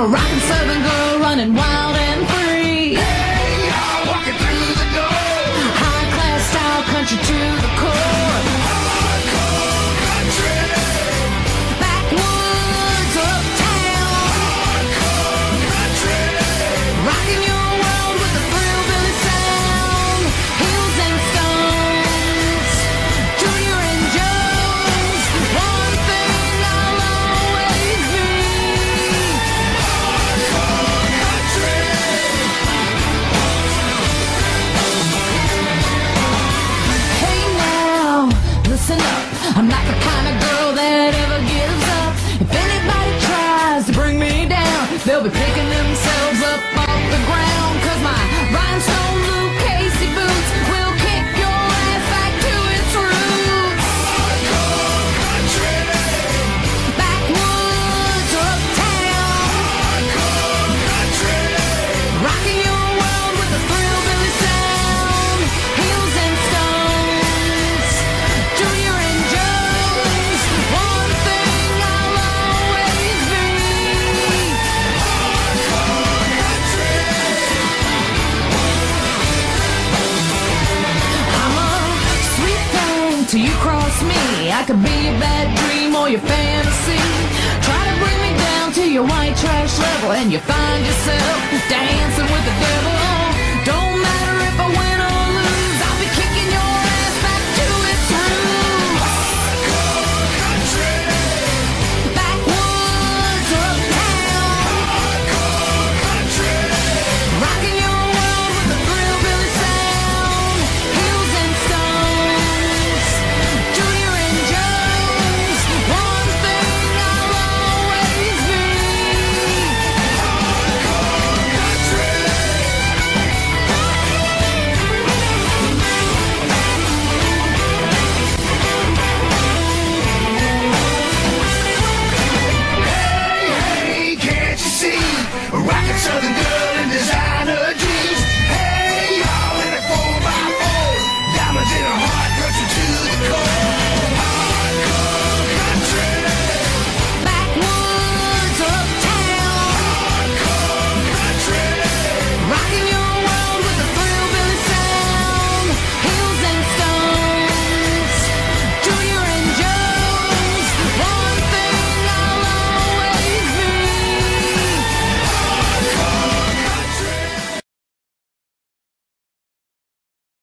I'm a rockin' southern girl running wild I'm not the kind of girl that ever gives up. If anybody tries to bring me down, they'll be picking themselves up off the ground. Cause my rhinestone I could be your bad dream or your fantasy. Try to bring me down to your white trash level, and you find yourself dancing with the devil. Don't matter if I win.